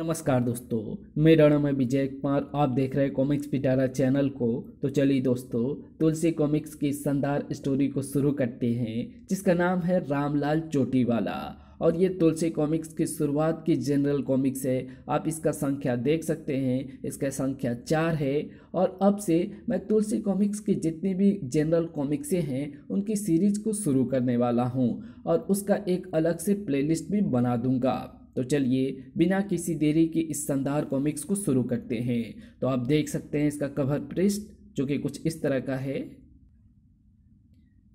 नमस्कार दोस्तों मेरा नाम है विजय कुमार। आप देख रहे हैं कॉमिक्स पिटारा चैनल को। तो चलिए दोस्तों, तुलसी कॉमिक्स की शानदार स्टोरी को शुरू करते हैं, जिसका नाम है रामलाल चोटीवाला। और ये तुलसी कॉमिक्स की शुरुआत की जनरल कॉमिक्स है। आप इसका संख्या देख सकते हैं, इसका संख्या चार है। और अब से मैं तुलसी कॉमिक्स की जितनी भी जनरल कॉमिक्सें हैं, उनकी सीरीज़ को शुरू करने वाला हूँ। और उसका एक अलग से प्लेलिस्ट भी बना दूँगा। तो चलिए, बिना किसी देरी के इस शानदार कॉमिक्स को शुरू करते हैं। तो आप देख सकते हैं इसका कवर पृष्ठ, जो कि कुछ इस तरह का है।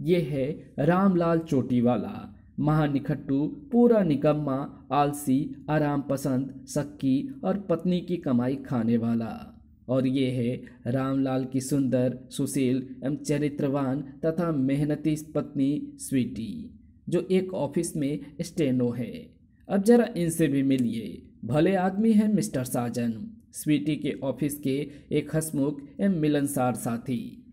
ये है रामलाल चोटीवाला, महानिखट्टू, पूरा निकम्मा, आलसी, आराम पसंद सक्की और पत्नी की कमाई खाने वाला। और ये है रामलाल की सुंदर, सुशील एवं चरित्रवान तथा मेहनती पत्नी स्वीटी, जो एक ऑफ़िस में स्टेनो है। अब जरा इनसे भी मिलिए। भले आदमी हैं मिस्टर साजन। स्वीटी के ऑफ़िस के एक हसमुख एवं मिलनसार साथी।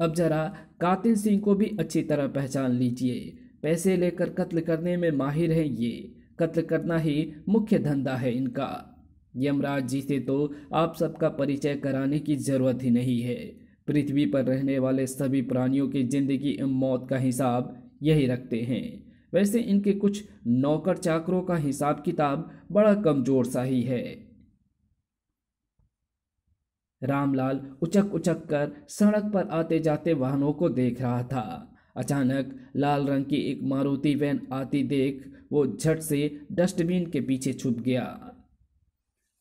अब जरा कातिल सिंह को भी अच्छी तरह पहचान लीजिए। पैसे लेकर कत्ल करने में माहिर हैं ये। कत्ल करना ही मुख्य धंधा है इनका। यमराज जी से तो आप सबका परिचय कराने की ज़रूरत ही नहीं है। पृथ्वी पर रहने वाले सभी प्राणियों की ज़िंदगी एवं मौत का हिसाब यही रखते हैं। वैसे इनके कुछ नौकर चाकरों का हिसाब किताब बड़ा कमज़ोर सा ही है। रामलाल उचक उचक कर सड़क पर आते जाते वाहनों को देख रहा था। अचानक लाल रंग की एक मारुति वैन आती देख वो झट से डस्टबिन के पीछे छुप गया।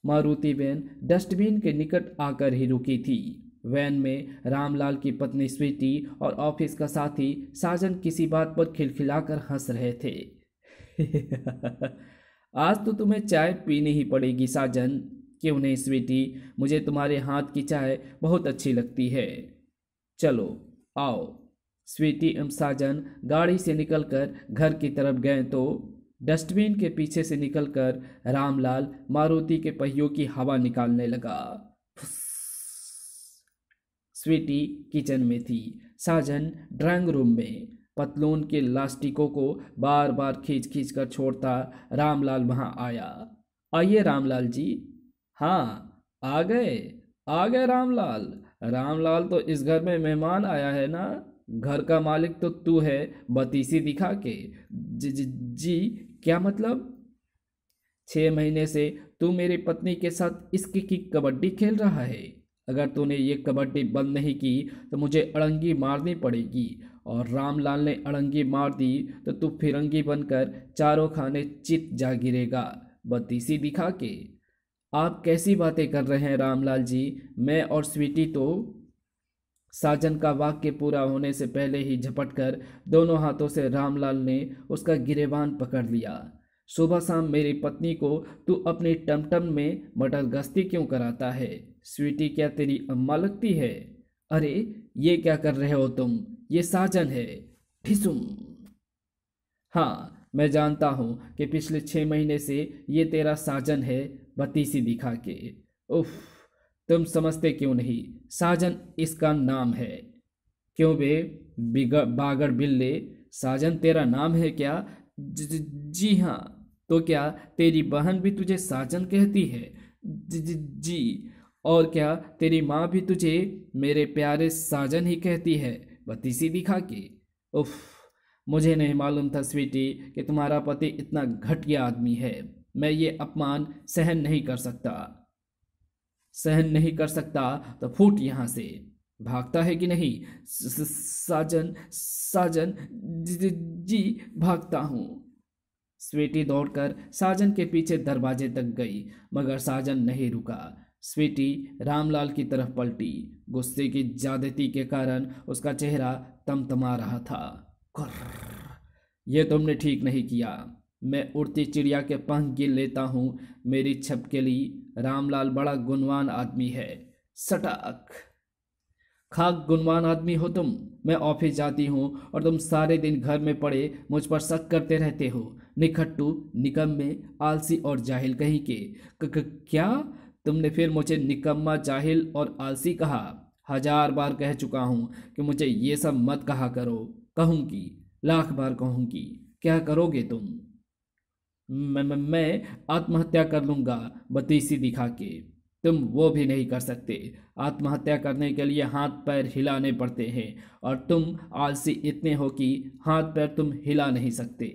मारुति वैन डस्टबिन के निकट आकर ही रुकी थी। वैन में रामलाल की पत्नी स्वीटी और ऑफ़िस का साथी साजन किसी बात पर खिलखिलाकर हंस रहे थे। आज तो तुम्हें चाय पीनी ही पड़ेगी, साजन। क्यों नहीं, स्वीटी? मुझे तुम्हारे हाथ की चाय बहुत अच्छी लगती है। चलो, आओ। स्वीटी एवं साजन गाड़ी से निकलकर घर की तरफ़ गए तो डस्टबिन के पीछे से निकलकर रामलाल मारुति के पहियों की हवा निकालने लगा। स्वीटी किचन में थी। साजन ड्राइंग रूम में। पतलून के लास्टिकों को बार बार खींच खींच कर छोड़ता रामलाल वहाँ आया। आइए रामलाल जी। हाँ आ गए। आ गए रामलाल। रामलाल तो इस घर में मेहमान आया है ना? घर का मालिक तो तू है बतीसी दिखा के। जी, जी, जी क्या मतलब? छः महीने से तू मेरी पत्नी के साथ इसकी की कबड्डी खेल रहा है। अगर तूने ये कबड्डी बंद नहीं की तो मुझे अड़ंगी मारनी पड़ेगी। और रामलाल ने अड़ंगी मार दी तो तू फिरंगी बनकर चारों खाने चित जा गिरेगा। बतीसी दिखा के। आप कैसी बातें कर रहे हैं रामलाल जी? मैं और स्वीटी तो साजन का वाक्य पूरा होने से पहले ही झपट कर दोनों हाथों से रामलाल ने उसका गिरेबान पकड़ लिया। सुबह शाम मेरी पत्नी को तू अपनी टमटम में मटर गश्ती क्यों कराता है? स्वीटी क्या तेरी अम्मा लगती है? अरे ये क्या कर रहे हो तुम? ये साजन है। ठिसुम। हाँ मैं जानता हूँ कि पिछले छः महीने से ये तेरा साजन है बतीसी दिखा के। उफ तुम समझते क्यों नहीं? साजन इसका नाम है। क्यों बे? बिगड़ बागड़ बिल्ले साजन तेरा नाम है क्या? ज, ज, जी हाँ। तो क्या तेरी बहन भी तुझे साजन कहती है? ज, ज, जी। और क्या तेरी माँ भी तुझे मेरे प्यारे साजन ही कहती है? बतीसी दिखा के। उफ मुझे नहीं मालूम था स्वीटी कि तुम्हारा पति इतना घटिया आदमी है। मैं ये अपमान सहन नहीं कर सकता। सहन नहीं कर सकता तो फूट यहाँ से। भागता है कि नहीं? साजन साजन जी, जी भागता हूँ। स्वीटी दौड़कर साजन के पीछे दरवाजे तक गई मगर साजन नहीं रुका। स्वीटी रामलाल की तरफ़ पलटी। गुस्से की ज्यादती के कारण उसका चेहरा तमतमा रहा था। यह तुमने ठीक नहीं किया। मैं उड़ती चिड़िया के पंख गिन लेता हूँ। मेरी छपकेली रामलाल बड़ा गुणवान आदमी है। सटाक। खाक गुणवान आदमी हो तुम। मैं ऑफ़िस जाती हूँ और तुम सारे दिन घर में पड़े मुझ पर शक करते रहते हो। निखट्टू निकम्मे आलसी और जाहिल कहीं के। क, क, क्या? तुमने फिर मुझे निकम्मा, जाहिल और आलसी कहा। हज़ार बार कह चुका हूँ कि मुझे ये सब मत कहा करो। कहूँगी, लाख बार कहूँगी, क्या करोगे तुम? मैं मैं आत्महत्या कर लूँगा, बतीसी दिखा के। तुम वो भी नहीं कर सकते। आत्महत्या करने के लिए हाथ पैर हिलाने पड़ते हैं, और तुम आलसी इतने हो कि हाथ पैर तुम हिला नहीं सकते।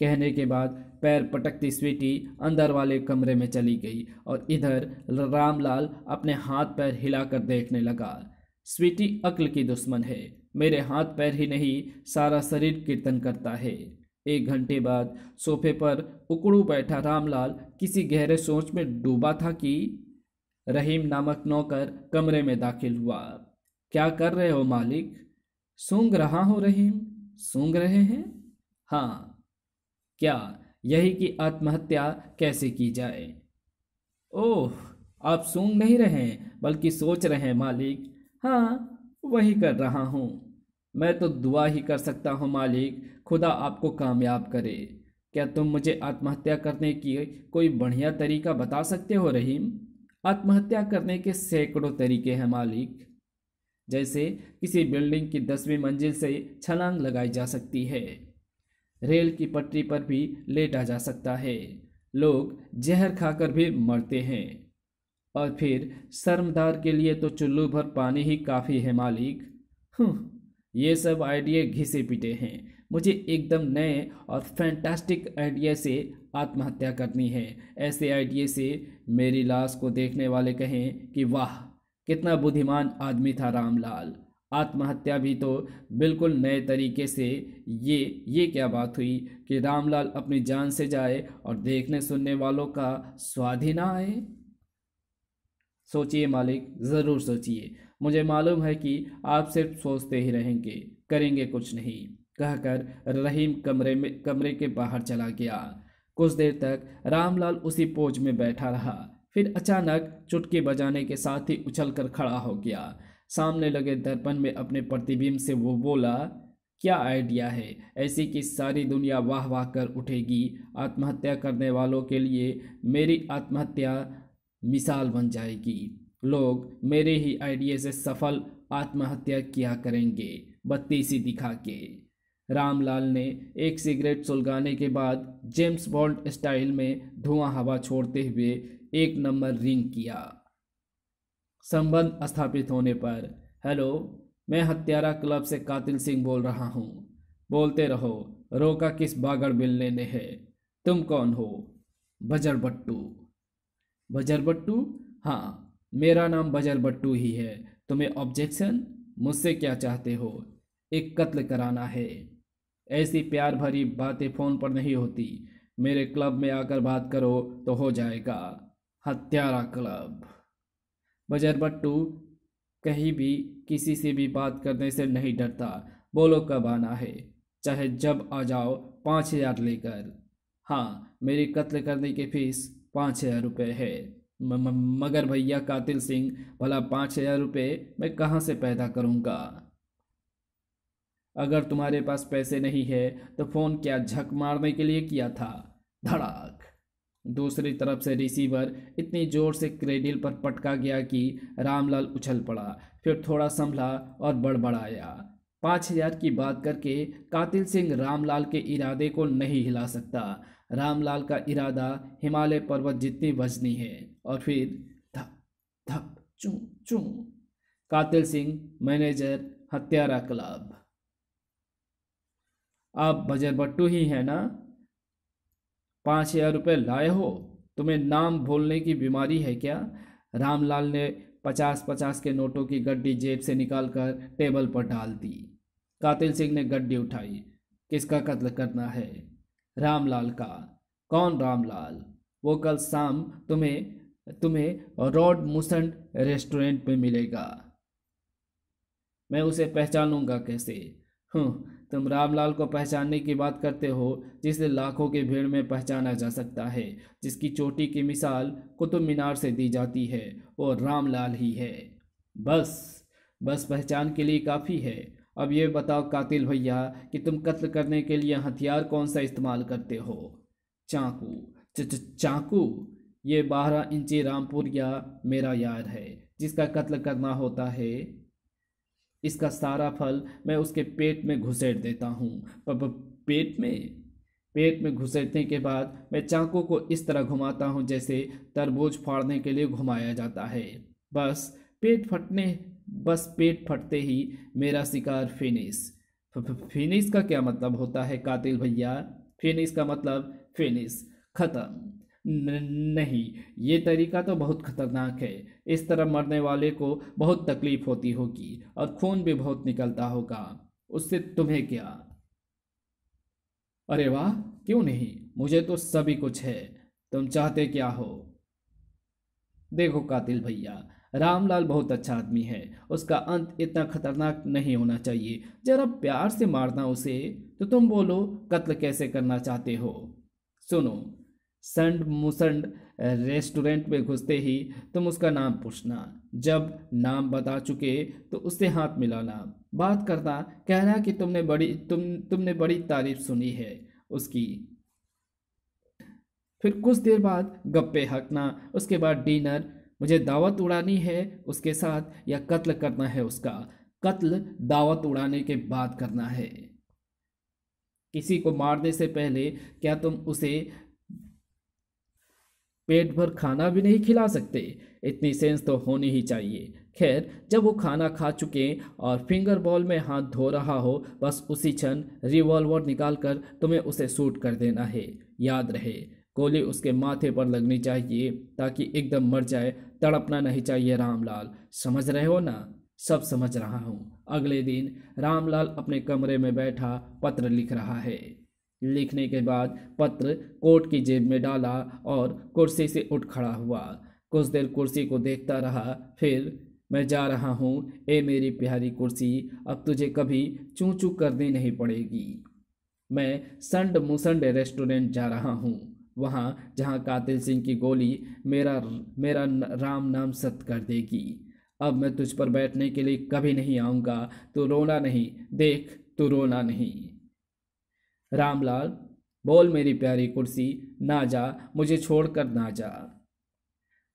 कहने के बाद पैर पटकती स्वीटी अंदर वाले कमरे में चली गई और इधर रामलाल अपने हाथ पैर हिलाकर देखने लगा। स्वीटी अक्ल की दुश्मन है। मेरे हाथ पैर ही नहीं, सारा शरीर कीर्तन करता है। एक घंटे बाद सोफे पर उकड़ू बैठा रामलाल किसी गहरे सोच में डूबा था कि रहीम नामक नौकर कमरे में दाखिल हुआ। क्या कर रहे हो मालिक? सूंघ रहा हूँ रहीम? सूंघ रहे हैं? हाँ। क्या यही कि आत्महत्या कैसे की जाए? ओह, आप सूंघ नहीं रहे बल्कि सोच रहे हैं मालिक। हाँ वही कर रहा हूँ। मैं तो दुआ ही कर सकता हूँ मालिक, खुदा आपको कामयाब करे। क्या तुम मुझे आत्महत्या करने की कोई बढ़िया तरीका बता सकते हो रहीम? आत्महत्या करने के सैकड़ों तरीके हैं मालिक। जैसे किसी बिल्डिंग की दसवीं मंजिल से छलांग लगाई जा सकती है। रेल की पटरी पर भी लेटा जा सकता है। लोग जहर खाकर भी मरते हैं। और फिर शर्मदार के लिए तो चुल्लू भर पानी ही काफ़ी है, मालिक। ये सब आइडिया घिसे पिटे हैं। मुझे एकदम नए और फैंटास्टिक आइडिया से आत्महत्या करनी है। ऐसे आइडिया से मेरी लाश को देखने वाले कहें कि, वाह, कितना बुद्धिमान आदमी था रामलाल। आत्महत्या भी तो बिल्कुल नए तरीके से ये ये क्या बात हुई कि रामलाल अपनी जान से जाए और देखने सुनने वालों का स्वाद ही ना आए? सोचिए मालिक, ज़रूर सोचिए। मुझे मालूम है कि आप सिर्फ़ सोचते ही रहेंगे, करेंगे कुछ नहीं, कहकर रहीम कमरे में, कमरे के बाहर चला गया। कुछ देर तक रामलाल उसी पोज में बैठा रहा, फिर अचानक चुटकी बजाने के साथ ही उछलकर खड़ा हो गया। सामने लगे दर्पण में अपने प्रतिबिंब से वो बोला, क्या आइडिया है? ऐसी कि सारी दुनिया वाह वाह कर उठेगी। आत्महत्या करने वालों के लिए मेरी आत्महत्या मिसाल बन जाएगी। लोग मेरे ही आइडिया से सफल आत्महत्या किया करेंगे? बत्तीसी दिखा के। रामलाल ने एक सिगरेट सुलगाने के बाद जेम्स बॉन्ड स्टाइल में धुआँ हवा छोड़ते हुए एक नंबर रिंग किया। संबंध स्थापित होने पर, हेलो, मैं हत्यारा क्लब से कातिल सिंह बोल रहा हूँ। बोलते रहो, रोका किस बागड़ बिलने ने है। तुम कौन हो? बजर बट्टू बजर बट्टू हाँ मेरा नाम बजर बट्टू ही है। तुम्हें ऑब्जेक्शन? मुझसे क्या चाहते हो? एक कत्ल कराना है। ऐसी प्यार भरी बातें फ़ोन पर नहीं होती। मेरे क्लब में आकर बात करो तो हो जाएगा। हत्यारा क्लब। बजर बट्टू कहीं भी किसी से भी बात करने से नहीं डरता। बोलो कब आना है? चाहे जब आ जाओ, पाँच हज़ार लेकर। हाँ मेरी कत्ल करने की फ़ीस पाँच हज़ार रुपये है। मगर भैया कातिल सिंह, भला पाँच हज़ार रुपये मैं कहाँ से पैदा करूँगा? अगर तुम्हारे पास पैसे नहीं है तो फ़ोन क्या झक मारने के लिए किया था? धड़ाक दूसरी तरफ़ से रिसीवर इतनी ज़ोर से क्रेडिल पर पटका गया कि रामलाल उछल पड़ा, फिर थोड़ा संभला और बड़बड़ाया। पाँच हज़ार की बात करके कातिल सिंह रामलाल के इरादे को नहीं हिला सकता। रामलाल का इरादा हिमालय पर्वत जितनी वजनी है, और फिर धप धप, चू चू। कातिल सिंह, मैनेजर, हत्यारा क्लब। आप बजर बट्टू ही हैं ना? पाँच हज़ार रुपये लाए हो, तुम्हें नाम भूलने की बीमारी है क्या? रामलाल ने पचास पचास के नोटों की गड्डी जेब से निकालकर टेबल पर डाल दी। कातिल सिंह ने गड्डी उठाई। किसका कत्ल करना है? रामलाल का। कौन रामलाल? वो कल शाम तुम्हें तुम्हें रॉड मुसन रेस्टोरेंट में मिलेगा। मैं उसे पहचानूँगा कैसे? हूँ तुम रामलाल को पहचानने की बात करते हो, जिसे लाखों की भीड़ में पहचाना जा सकता है, जिसकी चोटी की मिसाल कुतुब मीनार से दी जाती है, वो रामलाल ही है। बस बस पहचान के लिए काफ़ी है। अब ये बताओ कातिल भैया, कि तुम कत्ल करने के लिए हथियार कौन सा इस्तेमाल करते हो? चाकू चाकू? ये बारह इंची रामपुर या मेरा यार है, जिसका कत्ल करना होता है। इसका सारा फल मैं उसके पेट में घुसेड़ देता हूँ। पेट में पेट में घुसेटने के बाद मैं चाकू को इस तरह घुमाता हूँ जैसे तरबूज फाड़ने के लिए घुमाया जाता है। बस पेट फटने, बस पेट फटते ही मेरा शिकार फिनिश। फिनिश का क्या मतलब होता है कातिल भैया? फिनिश का मतलब फिनिश, खत्म। नहीं। ये तरीका तो बहुत खतरनाक है। इस तरह मरने वाले को बहुत तकलीफ़ होती होगी और खून भी बहुत निकलता होगा। उससे तुम्हें क्या? अरे वाह, क्यों नहीं? मुझे तो सभी कुछ है। तुम चाहते क्या हो? देखो कातिल भैया, रामलाल बहुत अच्छा आदमी है। उसका अंत इतना खतरनाक नहीं होना चाहिए। जरा प्यार से मारना उसे तो तुम बोलो, कत्ल कैसे करना चाहते हो? सुनो संड मुसंड रेस्टोरेंट में घुसते ही तुम उसका नाम पूछना। जब नाम बता चुके तो उससे हाथ मिलाना। बात करना कहना कि तुमने बड़ी, तुम, तुमने बड़ी तारीफ़ सुनी है उसकी। फिर कुछ देर बाद गप्पे हकना उसके बाद डिनर, मुझे दावत उड़ानी है उसके साथ या कत्ल करना है उसका। कत्ल, दावत उड़ाने के बाद करना है। किसी को मारने से पहले क्या तुम उसे पेट भर खाना भी नहीं खिला सकते। इतनी सेंस तो होनी ही चाहिए। खैर, जब वो खाना खा चुके और फिंगर बॉल में हाथ धो रहा हो, बस उसी क्षण रिवॉल्वर निकाल कर तुम्हें उसे शूट कर देना है। याद रहे, गोली उसके माथे पर लगनी चाहिए ताकि एकदम मर जाए, तड़पना नहीं चाहिए रामलाल। समझ रहे हो ना? सब समझ रहा हूँ। अगले दिन रामलाल अपने कमरे में बैठा पत्र लिख रहा है। लिखने के बाद पत्र कोट की जेब में डाला और कुर्सी से उठ खड़ा हुआ। कुछ देर कुर्सी को देखता रहा, फिर, मैं जा रहा हूँ। ए मेरी प्यारी कुर्सी, अब तुझे कभी चूँ चू करनी नहीं पड़ेगी। मैं संड मुसंड रेस्टोरेंट जा रहा हूँ। वहाँ, जहाँ कातिल सिंह की गोली मेरा मेरा राम नाम सत कर देगी। अब मैं तुझ पर बैठने के लिए कभी नहीं आऊँगा। तो रोना नहीं। देख तो रोना नहीं। रामलाल, बोल मेरी प्यारी कुर्सी, ना जा, मुझे छोड़कर ना जा।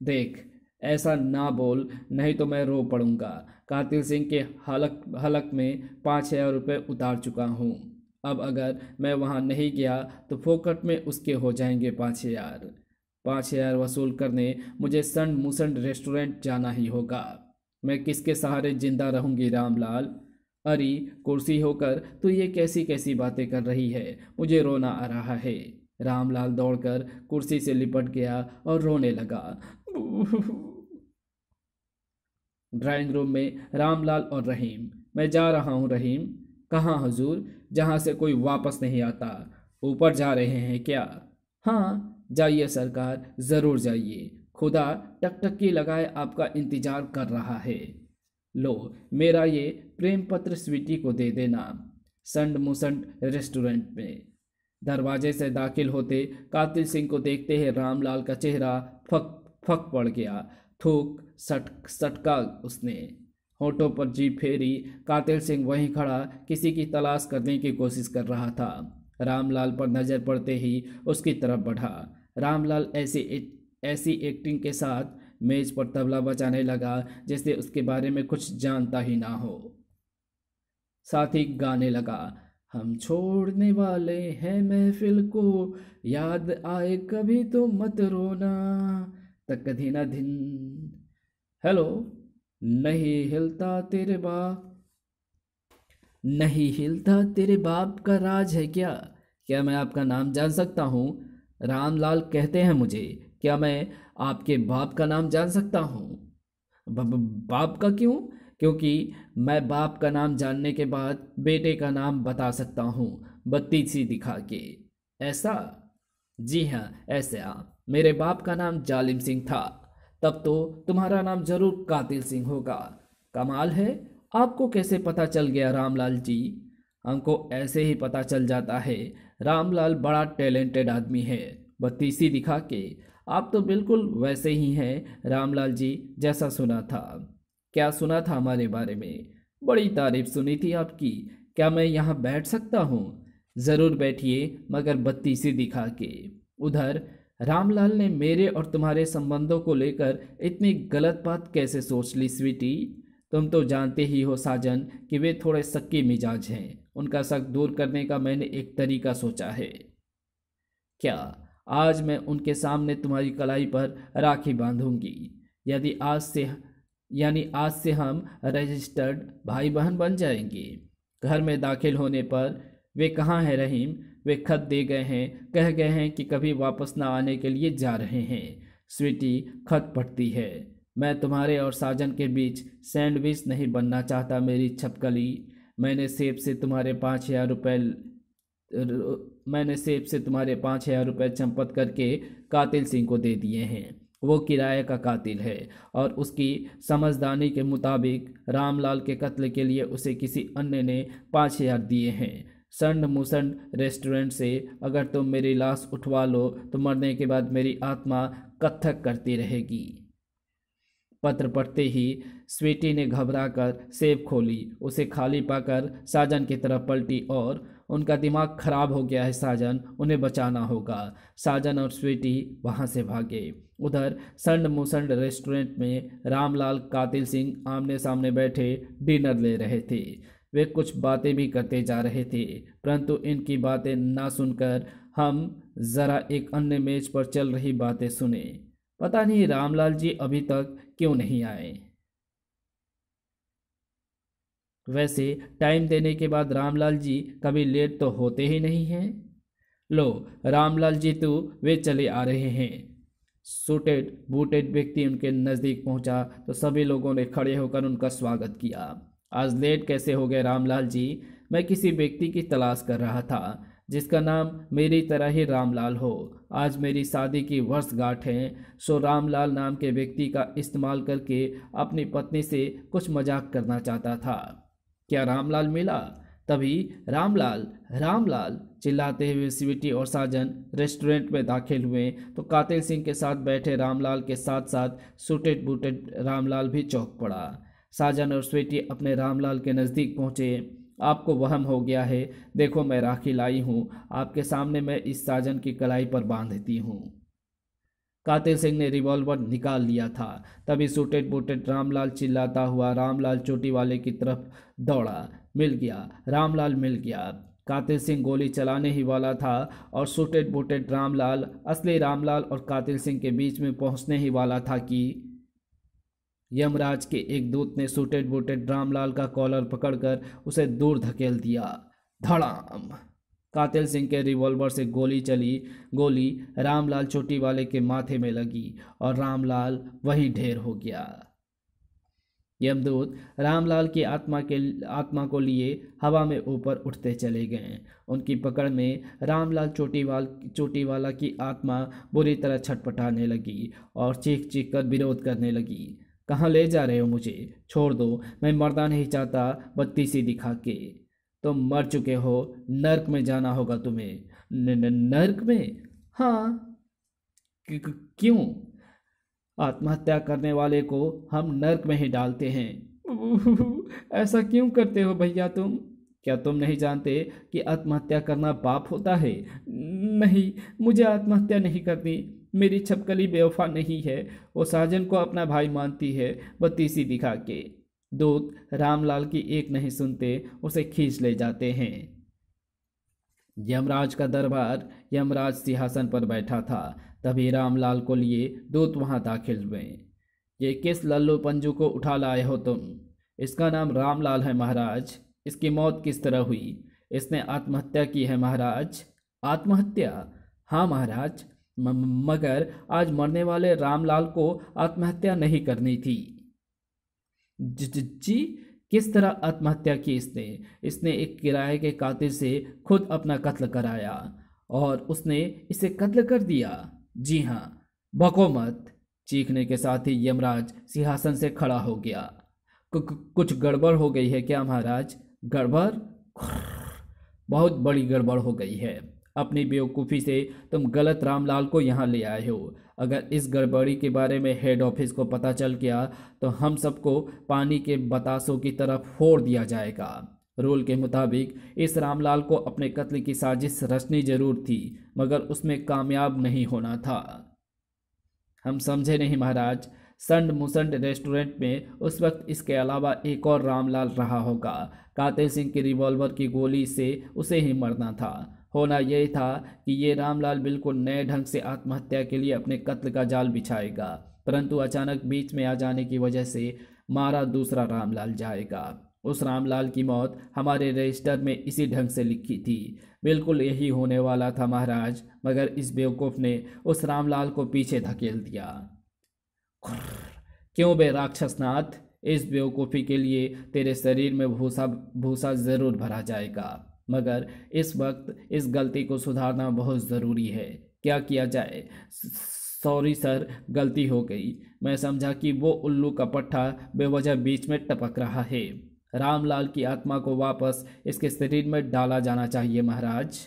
देख, ऐसा ना बोल, नहीं तो मैं रो पड़ूँगा। कातिल सिंह के हलक हलक में पाँच हज़ार रुपये उतार चुका हूँ। अब अगर मैं वहाँ नहीं गया तो फोकट में उसके हो जाएँगे पाँच हज़ार। पाँच हज़ार वसूल करने मुझे सन मुसंड रेस्टोरेंट जाना ही होगा। मैं किसके सहारे ज़िंदा रहूँगी रामलाल? अरे, कुर्सी होकर तो ये कैसी कैसी बातें कर रही है? मुझे रोना आ रहा है। रामलाल दौड़कर कुर्सी से लिपट गया और रोने लगा। ड्राइंग रूम में रामलाल और रहीम। मैं जा रहा हूँ रहीम। कहाँ हजूर? जहाँ से कोई वापस नहीं आता। ऊपर जा रहे हैं क्या? हाँ जाइए सरकार, ज़रूर जाइए। खुदा टकटकी लगाए आपका इंतज़ार कर रहा है। लो, मेरा ये प्रेम पत्र स्वीटी को दे देना। संड मुसंड रेस्टोरेंट में। दरवाजे से दाखिल होते कातिल सिंह को देखते ही रामलाल का चेहरा फक फक पड़ गया। थूक, सट, सटका उसने। होठों पर जीप फेरी, कातिल सिंह वहीं खड़ा, किसी की तलाश करने की कोशिश कर रहा था। रामलाल पर नज़र पड़ते ही उसकी तरफ़ बढ़ा। रामलाल ऐसी ऐसी एक्टिंग के साथ मेज पर तबला बजाने लगा जैसे उसके बारे में कुछ जानता ही ना हो। साथ ही गाने लगा, हम छोड़ने वाले हैं महफिल को, याद आए कभी तो मत रोना, तक धिन हेलो, नहीं हिलता तेरे बाप, नहीं हिलता तेरे बाप का राज है क्या? क्या मैं आपका नाम जान सकता हूँ? रामलाल कहते हैं मुझे। क्या मैं आपके बाप का नाम जान सकता हूँ? बाप का क्यों? क्योंकि मैं बाप का नाम जानने के बाद बेटे का नाम बता सकता हूँ, बत्ती सी दिखा के। ऐसा? जी हाँ ऐसा मेरे बाप का नाम जालिम सिंह था। तब तो तुम्हारा नाम ज़रूर कातिल सिंह होगा। कमाल है। आपको कैसे पता चल गया रामलाल जी? हमको ऐसे ही पता चल जाता है। रामलाल बड़ा टैलेंटेड आदमी है। बत्तीसी दिखा के। आप तो बिल्कुल वैसे ही हैं, रामलाल जी, जैसा सुना था। क्या सुना था हमारे बारे में? बड़ी तारीफ़ सुनी थी आपकी। क्या मैं यहाँ बैठ सकता हूँ? ज़रूर बैठिए, मगर बत्ती सी दिखा के। उधर, रामलाल ने मेरे और तुम्हारे संबंधों को लेकर इतनी गलत बात कैसे सोच ली, स्वीटी? तुम तो जानते ही हो, साजन, कि वे थोड़े सक्के मिजाज हैं। उनका शक दूर करने का मैंने एक तरीका सोचा है। क्या? आज मैं उनके सामने तुम्हारी कलाई पर राखी बांधूँगी। यदि आज से, यानी आज से हम रजिस्टर्ड भाई बहन बन जाएँगे। घर में दाखिल होने पर वे कहाँ हैं रहीम? वे खत दे गए हैं, कह गए हैं कि कभी वापस ना आने के लिए जा रहे हैं। स्वीटी, खत पढ़ती है। मैं तुम्हारे और साजन के बीच सैंडविच नहीं बनना चाहता, मेरी छपकली। मैंने सेब से तुम्हारे पाँच हज़ार रुपये मैंने सेब से तुम्हारे पाँच हज़ार रुपये चंपत करके कातिल सिंह को दे दिए हैं। वो किराए का कातिल है और उसकी समझदारी के मुताबिक रामलाल के कत्ल के लिए उसे किसी अन्य ने पाँच हज़ार दिए हैं। संड मुसंड रेस्टोरेंट से अगर तुम मेरी लाश उठवा लो तो मरने के बाद मेरी आत्मा कत्थक करती रहेगी। पत्र पढ़ते ही स्वीटी ने घबराकर सेब खोली। उसे खाली पाकर साजन की तरफ़ पलटी और उनका दिमाग खराब हो गया है साजन, उन्हें बचाना होगा। साजन और स्वीटी वहाँ से भागे। उधर संड मुसंड रेस्टोरेंट में रामलाल, कातिल सिंह आमने सामने बैठे डिनर ले रहे थे। वे कुछ बातें भी करते जा रहे थे, परंतु इनकी बातें ना सुनकर हम ज़रा एक अन्य मेज पर चल रही बातें सुने। पता नहीं रामलाल जी अभी तक क्यों नहीं आए। वैसे टाइम देने के बाद रामलाल जी कभी लेट तो होते ही नहीं हैं। लो, रामलाल जी तो वे चले आ रहे हैं। सूटेड बूटेड व्यक्ति उनके नज़दीक पहुँचा तो सभी लोगों ने खड़े होकर उनका स्वागत किया। आज लेट कैसे हो गए रामलाल जी? मैं किसी व्यक्ति की तलाश कर रहा था, जिसका नाम मेरी तरह ही रामलाल हो। आज मेरी शादी की वर्षगांठ है सो रामलाल नाम के व्यक्ति का इस्तेमाल करके अपनी पत्नी से कुछ मज़ाक करना चाहता था। क्या रामलाल मिला? तभी रामलाल रामलाल चिल्लाते हुए स्वीटी और साजन रेस्टोरेंट में दाखिल हुए। तो कातिल सिंह के साथ बैठे रामलाल के साथ साथ सूटेड बूटेड रामलाल भी चौक पड़ा। साजन और स्वीटी अपने रामलाल के नज़दीक पहुँचे। आपको वहम हो गया है। देखो मैं राखी लाई हूँ। आपके सामने मैं इस साजन की कलाई पर बांधती हूँ। कातिल सिंह ने रिवॉल्वर निकाल लिया था। तभी सूटेड बूटेड रामलाल चिल्लाता हुआ रामलाल चोटी वाले की तरफ़ दौड़ा। मिल गया, रामलाल मिल गया। कातिल सिंह गोली चलाने ही वाला था और सूटेड बूटेड रामलाल, असली रामलाल और कातिल सिंह के बीच में पहुँचने ही वाला था कि यमराज के एक दूत ने सूटेड बूटेड रामलाल का कॉलर पकड़कर उसे दूर धकेल दिया। धड़ाम! कातिल सिंह के रिवॉल्वर से गोली चली, गोली रामलाल चोटी वाले के माथे में लगी और रामलाल वही ढेर हो गया। यमदूत रामलाल की आत्मा के, आत्मा को लिए हवा में ऊपर उठते चले गए। उनकी पकड़ में रामलाल चोटीवाल चोटीवाला की आत्मा बुरी तरह छटपटाने लगी और चीख चीख कर विरोध करने लगी। कहाँ ले जा रहे हो मुझे? छोड़ दो, मैं मरना नहीं चाहता बत्ती सी दिखा के। तुम मर चुके हो नर्क में जाना होगा तुम्हें। न, न, नर्क में? हाँ। क्यों? आत्महत्या करने वाले को हम नर्क में ही डालते हैं। ऐसा क्यों करते हो भैया तुम? क्या तुम नहीं जानते कि आत्महत्या करना पाप होता है? नहीं मुझे आत्महत्या नहीं करनी। मेरी छपकली बेवफा नहीं है। वो साजन को अपना भाई मानती है बत्तीसी दिखा के। दूत रामलाल की एक नहीं सुनते, उसे खींच ले जाते हैं। यमराज का दरबार यमराज सिंहासन पर बैठा था। तभी रामलाल को लिए दूत वहाँ दाखिल हुए। ये किस लल्लू पंजू को उठा लाए हो तुम? इसका नाम रामलाल है महाराज। इसकी मौत किस तरह हुई? इसने आत्महत्या की है महाराज? आत्महत्या? हाँ महाराज। मगर आज मरने वाले रामलाल को आत्महत्या नहीं करनी थी। जी किस तरह आत्महत्या की इसने? इसने एक किराए के कातिल से खुद अपना कत्ल कराया और उसने इसे कत्ल कर दिया। जी हाँ बको मत। चीखने के साथ ही यमराज सिंहासन से खड़ा हो गया। कुछ गड़बड़ हो गई है क्या महाराज? गड़बड़? बहुत बड़ी गड़बड़ हो गई है। अपनी बेवकूफ़ी से तुम गलत रामलाल को यहाँ ले आए हो। अगर इस गड़बड़ी के बारे में हेड ऑफ़िस को पता चल गया तो हम सबको पानी के बतासों की तरफ़ फोड़ दिया जाएगा। रूल के मुताबिक, इस रामलाल को अपने कत्ल की साजिश रचनी ज़रूर थी, मगर उसमें कामयाब नहीं होना था। हम समझे नहीं महाराज, संड मुसंड रेस्टोरेंट में उस वक्त इसके अलावा एक और रामलाल रहा होगा। कातिल सिंह की रिवॉल्वर की गोली से उसे ही मरना था। होना यही था कि ये रामलाल बिल्कुल नए ढंग से आत्महत्या के लिए अपने कत्ल का जाल बिछाएगा, परंतु अचानक बीच में आ जाने की वजह से मारा दूसरा रामलाल जाएगा। उस रामलाल की मौत हमारे रजिस्टर में इसी ढंग से लिखी थी। बिल्कुल यही होने वाला था महाराज, मगर इस बेवकूफ़ ने उस रामलाल को पीछे धकेल दिया। क्यों बे राक्षसनाथ इस बेवकूफ़ी के लिए तेरे शरीर में भूसा भूसा ज़रूर भरा जाएगा। मगर इस वक्त इस गलती को सुधारना बहुत ज़रूरी है। क्या किया जाए? सॉरी सर, गलती हो गई। मैं समझा कि वो उल्लू का पट्टा बेवजह बीच में टपक रहा है। रामलाल की आत्मा को वापस इसके शरीर में डाला जाना चाहिए महाराज।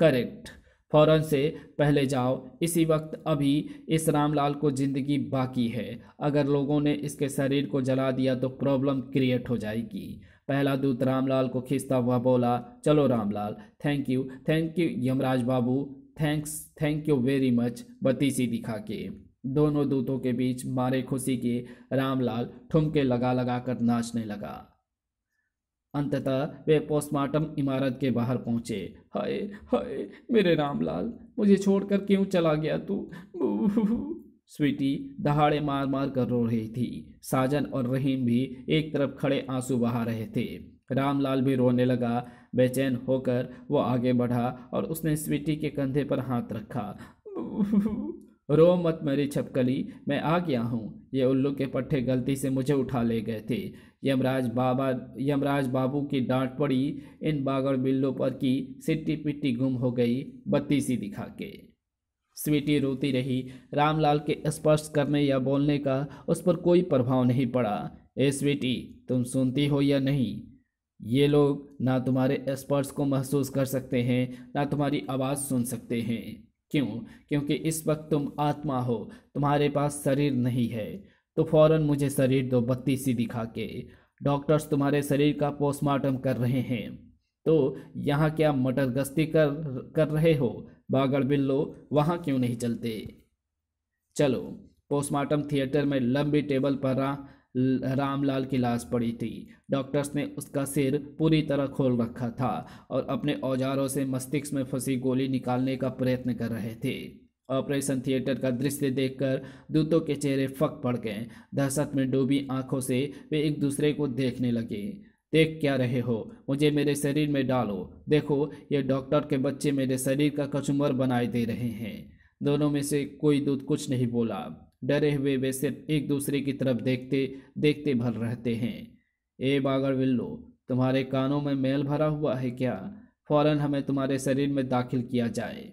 करेक्ट। फ़ौरन से पहले जाओ। इसी वक्त अभी इस रामलाल को ज़िंदगी बाकी है। अगर लोगों ने इसके शरीर को जला दिया तो प्रॉब्लम क्रिएट हो जाएगी। पहला दूत रामलाल को खींचता हुआ बोला, चलो Ramlal thank you thank you Yamraj Babu thanks thank you very much बतीसी दिखा के। दोनों दूतों के बीच मारे खुशी के रामलाल ठुमके लगा लगा कर नाचने लगा। अंततः वे पोस्टमार्टम इमारत के बाहर पहुँचे। हाय हाय, मेरे रामलाल, मुझे छोड़कर क्यों चला गया तू? स्वीटी दहाड़े मार मार कर रो रही थी। साजन और रहीम भी एक तरफ़ खड़े आँसू बहा रहे थे। रामलाल भी रोने लगा। बेचैन होकर वो आगे बढ़ा और उसने स्वीटी के कंधे पर हाथ रखा। रो मत मेरी छपकली, मैं आ गया हूँ। ये उल्लू के पट्टे गलती से मुझे उठा ले गए थे। यमराज बाबा, यमराज बाबू की डांट पड़ी। इन बागड़ बिल्लों पर की सिट्टी पिट्टी गुम हो गई, बत्ती सी दिखा के। स्वीटी रोती रही। रामलाल के स्पर्श करने या बोलने का उस पर कोई प्रभाव नहीं पड़ा। ए स्वीटी, तुम सुनती हो या नहीं? ये लोग ना तुम्हारे स्पर्श को महसूस कर सकते हैं, ना तुम्हारी आवाज़ सुन सकते हैं। क्यों? क्योंकि इस वक्त तुम आत्मा हो, तुम्हारे पास शरीर नहीं है। तो फ़ौरन मुझे शरीर दो बत्ती सी दिखा के। डॉक्टर्स तुम्हारे शरीर का पोस्टमार्टम कर रहे हैं। तो यहाँ क्या मटर गश्ती कर कर रहे हो? बागड़ बिल्लो वहाँ क्यों नहीं चलते? चलो पोस्टमार्टम थिएटर में लंबी टेबल पर रा, रामलाल की लाश पड़ी थी। डॉक्टर्स ने उसका सिर पूरी तरह खोल रखा था और अपने औजारों से मस्तिष्क में फंसी गोली निकालने का प्रयत्न कर रहे थे। ऑपरेशन थिएटर का दृश्य देखकर दूतों के चेहरे फक पड़ गए। दहशत में डूबी आँखों से वे एक दूसरे को देखने लगे। देख क्या रहे हो? मुझे मेरे शरीर में डालो। देखो, ये डॉक्टर के बच्चे मेरे शरीर का कचुमर बनाए दे रहे हैं। दोनों में से कोई दूध कुछ नहीं बोला। डरे हुए वे सिर्फ़ एक दूसरे की तरफ़ देखते देखते भर रहते हैं। ए बागड़ विल्लो तुम्हारे कानों में मेल भरा हुआ है क्या? फ़ौरन हमें तुम्हारे शरीर में दाखिल किया जाए।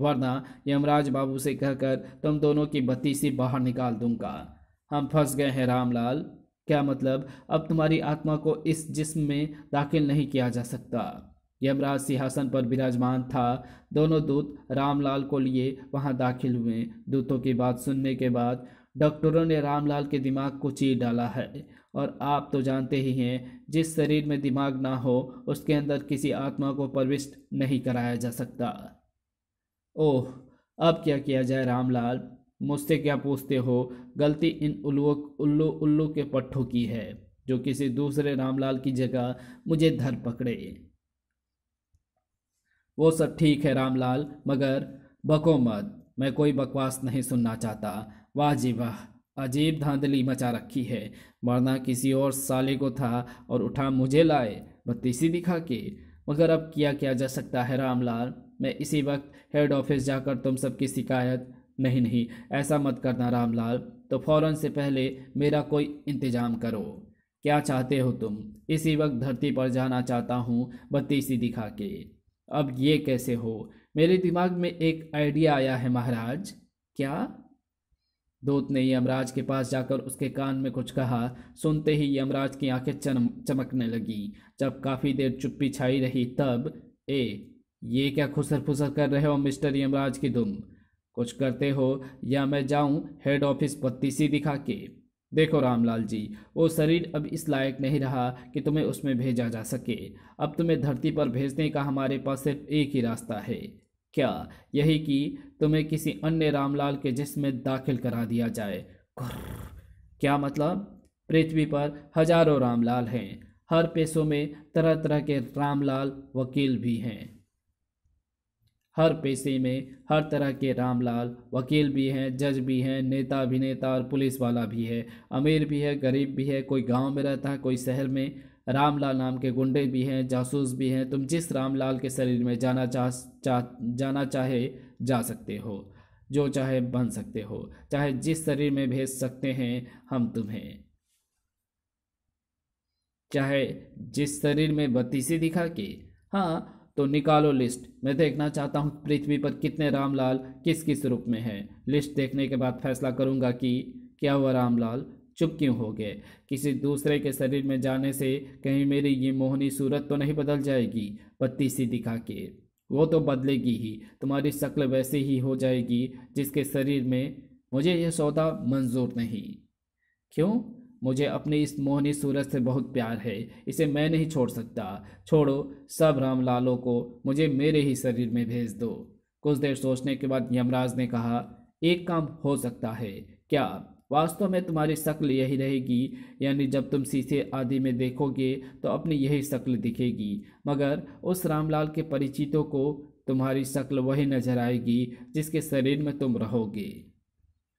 वरना यमराज बाबू से कहकर, तुम दोनों की बत्ती सी बाहर निकाल दूँगा। हम फंस गए हैं रामलाल। क्या मतलब? अब तुम्हारी आत्मा को इस जिस्म में दाखिल नहीं किया जा सकता। यमराज सिंहासन पर विराजमान था। दोनों दूत रामलाल को लिए वहाँ दाखिल हुए। दूतों की बात सुनने के बाद डॉक्टरों ने रामलाल के दिमाग को चीर डाला है। और आप तो जानते ही हैं, जिस शरीर में दिमाग ना हो, उसके अंदर किसी आत्मा को प्रविष्ट नहीं कराया जा सकता। ओह, अब क्या किया जाए रामलाल? मुझसे क्या पूछते हो? गलती इन उल्लू उल्लू उल्लू के पट्टों की है, जो किसी दूसरे रामलाल की जगह मुझे धर पकड़े। वो सब ठीक है रामलाल, मगर बको मत। मैं कोई बकवास नहीं सुनना चाहता। वाह जी वाह, अजीब धांधली मचा रखी है। वरना किसी और साले को था और उठा मुझे लाए, बत्तीसी दिखा के। मगर अब किया क्या जा सकता है रामलाल? मैं इसी वक्त हेड ऑफ़िस जाकर तुम सबकी शिकायत नहीं नहीं, ऐसा मत करना रामलाल। तो फ़ौरन से पहले मेरा कोई इंतज़ाम करो। क्या चाहते हो तुम? इसी वक्त धरती पर जाना चाहता हूँ, बत्तीसी दिखा के। अब ये कैसे हो? मेरे दिमाग में एक आइडिया आया है महाराज। क्या? दूत ने यमराज के पास जाकर उसके कान में कुछ कहा। सुनते ही यमराज की आँखें चम चमकने लगी। जब काफ़ी देर चुप्पी छाई रही तब ए, ये क्या खुसर फुसर कर रहे हो मिस्टर यमराज की तुम? कुछ करते हो या मैं जाऊँ हेड ऑफ़िस बत्तीसी दिखा के? देखो रामलाल जी, वो शरीर अब इस लायक नहीं रहा कि तुम्हें उसमें भेजा जा सके। अब तुम्हें धरती पर भेजने का हमारे पास सिर्फ़ एक ही रास्ता है। क्या यही कि तुम्हें किसी अन्य रामलाल के जिसमें दाखिल करा दिया जाए? क्या मतलब? पृथ्वी पर हज़ारों रामलाल हैं। हर पेशों में तरह तरह के रामलाल वकील भी हैं। हर पेशे में हर तरह के रामलाल वकील भी हैं जज भी हैं नेता अभिनेता और पुलिस वाला भी है। अमीर भी है गरीब भी है कोई गाँव में रहता है कोई शहर में। रामलाल नाम के गुंडे भी हैं जासूस भी हैं। तुम जिस रामलाल के शरीर में जाना चाह चा, जाना चाहे जा सकते हो जो चाहे बन सकते हो चाहे जिस शरीर में भेज सकते हैं हम तुम्हें। चाहे जिस शरीर में बत्तीसी दिखा के हाँ तो निकालो लिस्ट। मैं देखना चाहता हूँ पृथ्वी पर कितने रामलाल किस किस रूप में हैं। लिस्ट देखने के बाद फैसला करूँगा कि क्या हुआ रामलाल। चुप क्यों हो गए? किसी दूसरे के शरीर में जाने से कहीं मेरी ये मोहनी सूरत तो नहीं बदल जाएगी, पत्ती सी दिखा के। वो तो बदलेगी ही। तुम्हारी शक्ल वैसे ही हो जाएगी जिसके शरीर में मुझे यह सौदा मंजूर नहीं। क्यों? मुझे अपनी इस मोहनी सूरत से बहुत प्यार है, इसे मैं नहीं छोड़ सकता। छोड़ो, सब राम लालों को मुझे मेरे ही शरीर में भेज दो। कुछ देर सोचने के बाद यमराज ने कहा, एक काम हो सकता है। क्या? वास्तव में तुम्हारी शक्ल यही रहेगी? यानी जब तुम शीशे आदि में देखोगे तो अपनी यही शक्ल दिखेगी। मगर उस रामलाल के परिचितों को तुम्हारी शक्ल वही नज़र आएगी, जिसके शरीर में तुम रहोगे।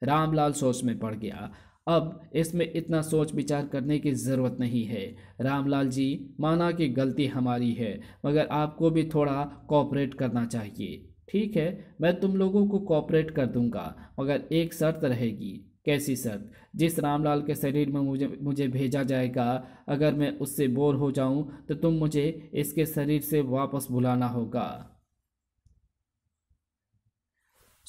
रामलाल सोच में पड़ गया। अब इसमें इतना सोच विचार करने की ज़रूरत नहीं है। रामलाल जी, माना कि गलती हमारी है, मगर आपको भी थोड़ा कॉपरेट करना चाहिए। ठीक है, मैं तुम लोगों को कॉपरेट कर दूँगा, मगर एक शर्त रहेगी। कैसी शर्त? जिस रामलाल के शरीर में मुझे मुझे भेजा जाएगा, अगर मैं उससे बोर हो जाऊँ तो तुम मुझे इसके शरीर से वापस बुलाना होगा।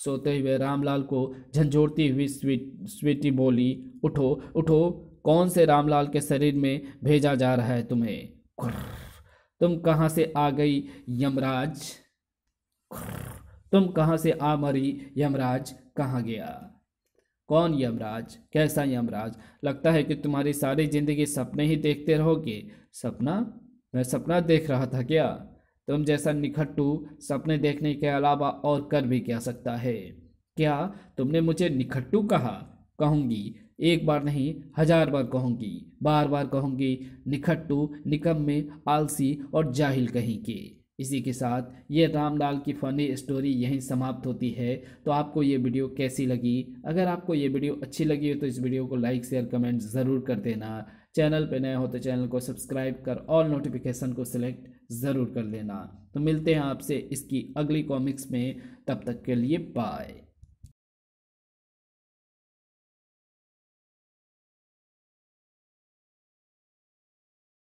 सोते हुए रामलाल को झंझोड़ती हुई स्वीट स्वीटी बोली, उठो उठो, कौन से रामलाल के शरीर में भेजा जा रहा है तुम्हें? तुम कहाँ से आ गई, यमराज? तुम कहाँ से आ मरी, यमराज? कहाँ गया? कौन यमराज? कैसा यमराज? लगता है कि तुम्हारी सारी ज़िंदगी सपने ही देखते रहोगे। सपना? मैं सपना देख रहा था क्या? तुम जैसा निखट्टू सपने देखने के अलावा और कर भी क्या सकता है? क्या तुमने मुझे निखट्टू कहा? कहूँगी। एक बार नहीं, हज़ार बार कहूँगी। बार बार कहूँगी, निखट्टू निकम्मे आलसी और जाहिल कहीं के। इसी के साथ ये रामलाल की फ़नी स्टोरी यहीं समाप्त होती है। तो आपको ये वीडियो कैसी लगी? अगर आपको ये वीडियो अच्छी लगी हो तो इस वीडियो को लाइक, शेयर, कमेंट ज़रूर कर देना। चैनल पे नए हो तो चैनल को सब्सक्राइब कर ऑल नोटिफिकेशन को सिलेक्ट ज़रूर कर लेना। तो मिलते हैं आपसे इसकी अगली कॉमिक्स में। तब तक के लिए बाय